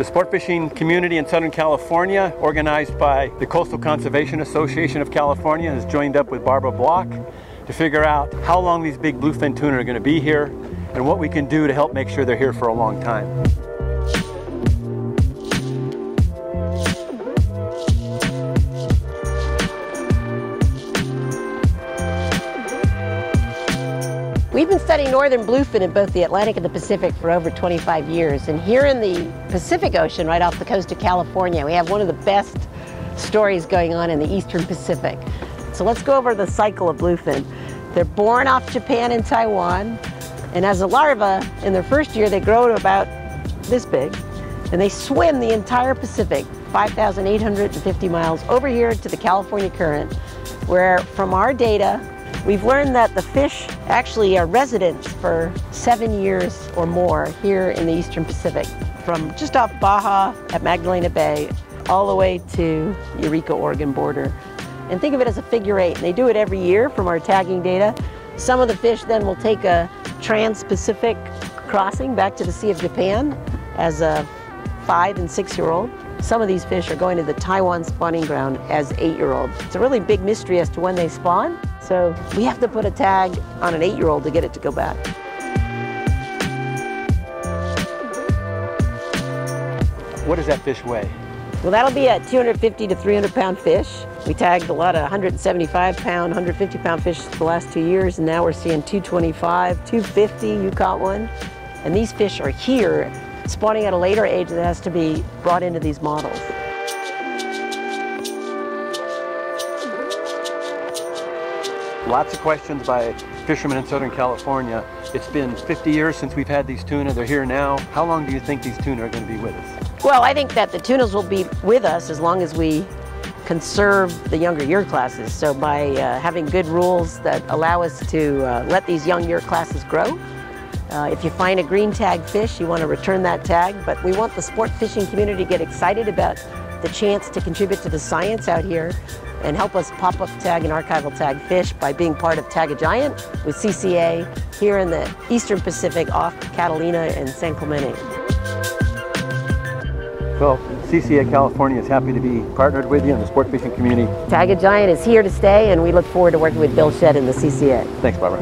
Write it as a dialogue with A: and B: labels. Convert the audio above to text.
A: The sport fishing community in Southern California, organized by the Coastal Conservation Association of California, has joined up with Barbara Block to figure out how long these big bluefin tuna are going to be here and what we can do to help make sure they're here for a long time.
B: We've been studying northern bluefin in both the Atlantic and the Pacific for over 25 years. And here in the Pacific Ocean, right off the coast of California, we have one of the best stories going on in the eastern Pacific. So let's go over the cycle of bluefin. They're born off Japan and Taiwan. And as a larva, in their first year, they grow to about this big. And they swim the entire Pacific, 5,850 miles over here to the California current, where from our data, We've learned that the fish actually are residents for seven years or more here in the Eastern Pacific, from just off Baja at Magdalena Bay all the way to Eureka, Oregon border. And think of it as a figure eight. They do it every year from our tagging data. Some of the fish then will take a trans-Pacific crossing back to the Sea of Japan as a five and six year old. Some of these fish are going to the Taiwan spawning ground as eight year olds. It's a really big mystery as to when they spawn. So we have to put a tag on an eight-year-old to get it to go back.
A: What does that fish weigh?
B: Well, that'll be a 250 to 300 pound fish. We tagged a lot of 175 pound, 150 pound fish the last two years, and now we're seeing 225, 250, you caught one. And these fish are here, spawning at a later age that has to be brought into these models.
A: Lots of questions by fishermen in Southern California. It's been 50 years since we've had these tuna. They're here now. How long do you think these tuna are going to be with us?
B: Well, I think that the tunas will be with us as long as we conserve the younger year classes. So by uh, having good rules that allow us to uh, let these young year classes grow. Uh, if you find a green tag fish, you want to return that tag, but we want the sport fishing community to get excited about the chance to contribute to the science out here and help us pop up tag and archival tag fish by being part of Tag a Giant with CCA here in the Eastern Pacific off Catalina and San Clemente.
A: Well, CCA California is happy to be partnered with you in the sport fishing community.
B: Tag a Giant is here to stay and we look forward to working with Bill Shedd and the CCA.
A: Thanks, Barbara.